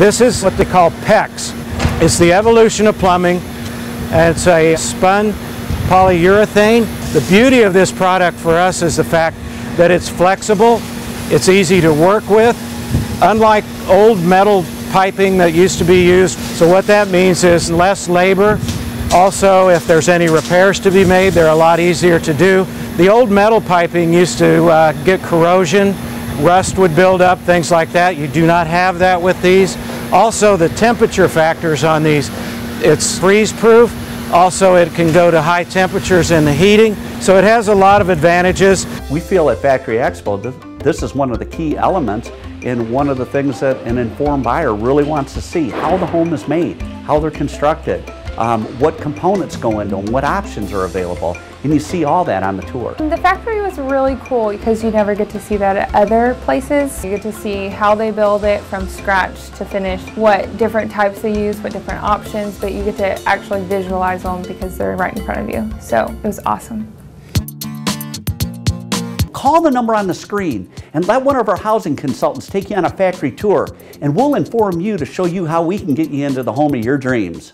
This is what they call PEX. It's the evolution of plumbing. And it's a spun polyurethane. The beauty of this product for us is the fact that it's flexible, it's easy to work with, unlike old metal piping that used to be used. So what that means is less labor. Also, if there's any repairs to be made, they're a lot easier to do. The old metal piping used to uh, get corrosion, rust would build up, things like that. You do not have that with these. Also, the temperature factors on these, it's freeze proof. Also, it can go to high temperatures in the heating. So it has a lot of advantages. We feel at Factory Expo this is one of the key elements and one of the things that an informed buyer really wants to see, how the home is made, how they're constructed, um, what components go into them, what options are available, and you see all that on the tour. The factory was really cool because you never get to see that at other places. You get to see how they build it from scratch to finish, what different types they use, what different options, but you get to actually visualize them because they're right in front of you. So it was awesome. Call the number on the screen and let one of our housing consultants take you on a factory tour and we'll inform you to show you how we can get you into the home of your dreams.